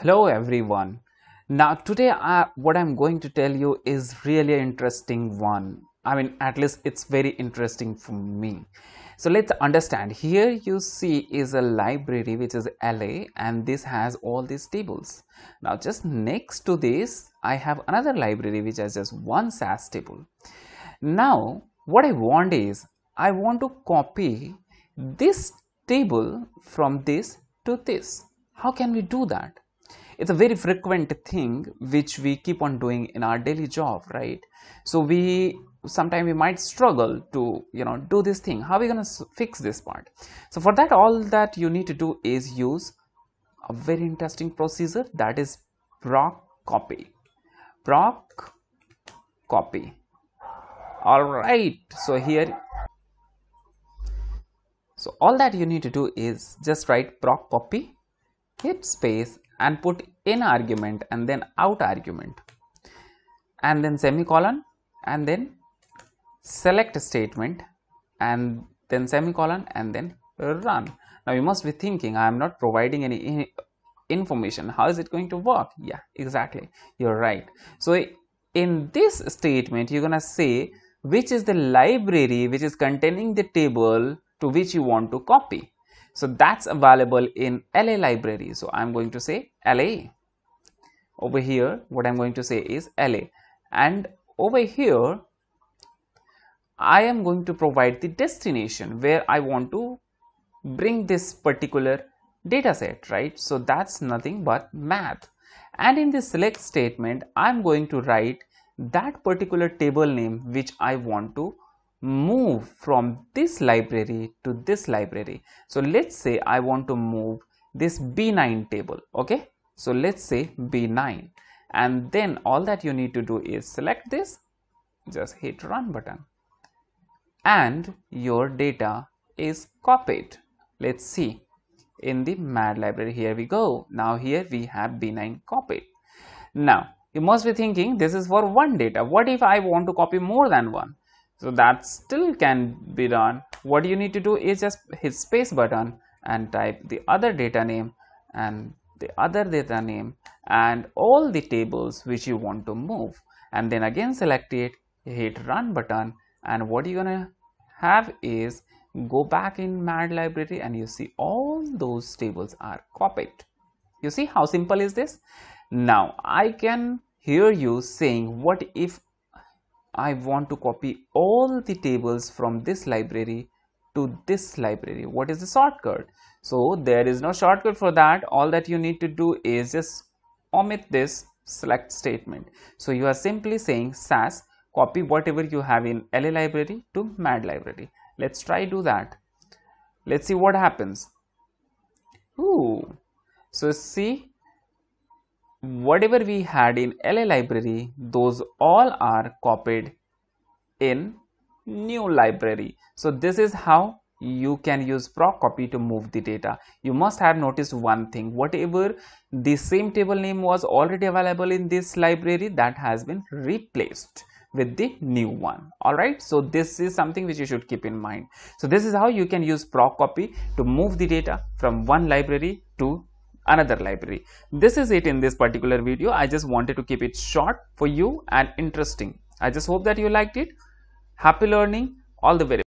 Hello everyone. Now today I, what I'm going to tell you is really interesting one. I mean at least it's very interesting for me. So let's understand. Here you see is a library which is LA and this has all these tables. Now just next to this I have another library which has just one SAS table. Now what I want is I want to copy this table from this to this. How can we do that? It's a very frequent thing which we keep on doing in our daily job right? So we sometimes we might struggle to you know do this thing. How are we going to fix this part? So for that all that you need to do is use a very interesting procedure that is proc copy. Proc copy. All right so here so all that you need to do is just write proc copy hit space and put in argument and then out argument. And then semicolon and then select statement and then semicolon and then run. Now you must be thinking i am not providing any information. How is it going to work? Yeah exactly. You're right. So in this statement you're gonna say which is the library which is containing the table to which you want to copy so that's available in LA library. So I'm going to say LA. Over here, what I'm going to say is LA. And over here, I am going to provide the destination where I want to bring this particular data set, right? So that's nothing but math. And in the select statement, I'm going to write that particular table name which I want to move from this library to this library. So let's say i want to move this b9 table okay? So let's say b9 and then all that you need to do is select this. Just hit run button. And your data is copied. Let's see. In the mad library here we go. Now here we have b9 copied. Now you must be thinking this is for one data. What if i want to copy more than one so that still can be done. What you need to do is just hit space button and type the other data name and the other data name and all the tables which you want to move. And then again select it hit run button. And what you're gonna have is go back in mad library and you see all those tables are copied. You see how simple is this? Now i can hear you saying what if I want to copy all the tables from this library to this library. What is the shortcut? So there is no shortcut for that. All that you need to do is just omit this select statement. So you are simply saying SAS copy whatever you have in LA library to MAD library. Let's try do that. Let's see what happens. Ooh. So see whatever we had in LA library, those all are copied in new library. So this is how you can use proc copy to move the data. You must have noticed one thing, whatever the same table name was already available in this library that has been replaced with the new one all right so this is something which you should keep in mind so this is how you can use proc copy to move the data from one library to another library. This is it in this particular video. I just wanted to keep it short for you and interesting. I just hope that you liked it. Happy learning. All the very